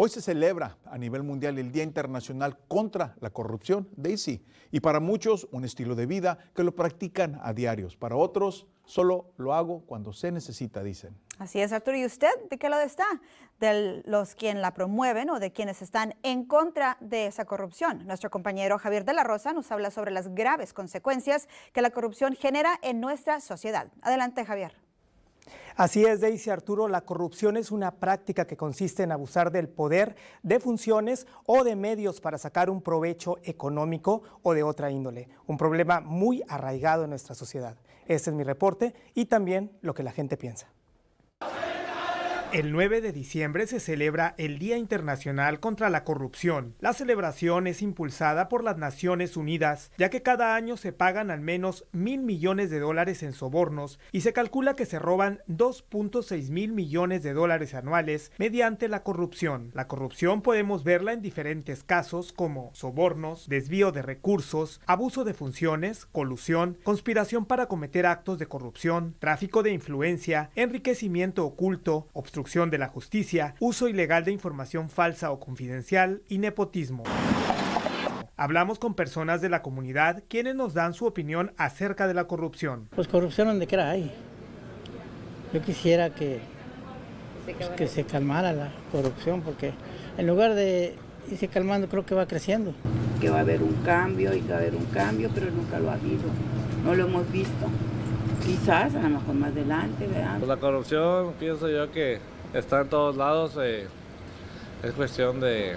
Hoy se celebra a nivel mundial el Día Internacional contra la Corrupción, DAISY, y para muchos un estilo de vida que lo practican a diarios. Para otros, solo lo hago cuando se necesita, dicen. Así es, Arturo. ¿Y usted de qué lado está? ¿De los quienes la promueven o de quienes están en contra de esa corrupción? Nuestro compañero Javier de la Rosa nos habla sobre las graves consecuencias que la corrupción genera en nuestra sociedad. Adelante, Javier. Así es, Daisy Arturo, la corrupción es una práctica que consiste en abusar del poder, de funciones o de medios para sacar un provecho económico o de otra índole. Un problema muy arraigado en nuestra sociedad. Este es mi reporte y también lo que la gente piensa. El 9 de diciembre se celebra el Día Internacional contra la Corrupción. La celebración es impulsada por las Naciones Unidas, ya que cada año se pagan al menos mil millones de dólares en sobornos y se calcula que se roban 2.6 mil millones de dólares anuales mediante la corrupción. La corrupción podemos verla en diferentes casos como sobornos, desvío de recursos, abuso de funciones, colusión, conspiración para cometer actos de corrupción, tráfico de influencia, enriquecimiento oculto, obstrucción de la justicia, uso ilegal de información falsa o confidencial y nepotismo. Hablamos con personas de la comunidad quienes nos dan su opinión acerca de la corrupción. Pues corrupción donde quiera hay. Yo quisiera que, pues, que se calmara la corrupción porque en lugar de irse calmando creo que va creciendo. Que va a haber un cambio y que va a haber un cambio, pero nunca lo ha habido. No lo hemos visto. Quizás a lo mejor más adelante, ¿verdad? Pues la corrupción pienso yo que está en todos lados. Eh, es cuestión de,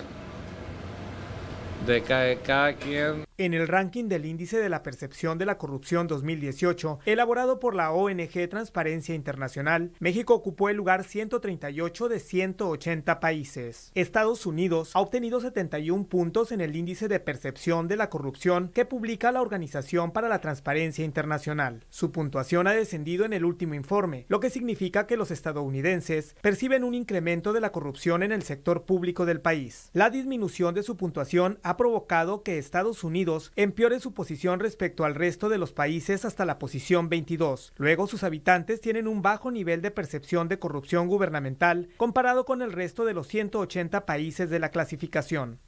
de cada quien en el ranking del Índice de la Percepción de la Corrupción 2018, elaborado por la ONG Transparencia Internacional, México ocupó el lugar 138 de 180 países. Estados Unidos ha obtenido 71 puntos en el Índice de Percepción de la Corrupción que publica la Organización para la Transparencia Internacional. Su puntuación ha descendido en el último informe, lo que significa que los estadounidenses perciben un incremento de la corrupción en el sector público del país. La disminución de su puntuación ha provocado que Estados Unidos empeore su posición respecto al resto de los países hasta la posición 22. Luego sus habitantes tienen un bajo nivel de percepción de corrupción gubernamental comparado con el resto de los 180 países de la clasificación.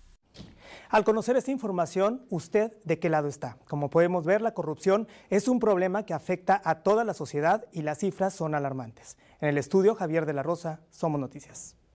Al conocer esta información, ¿usted de qué lado está? Como podemos ver, la corrupción es un problema que afecta a toda la sociedad y las cifras son alarmantes. En el estudio, Javier de la Rosa, Somos Noticias.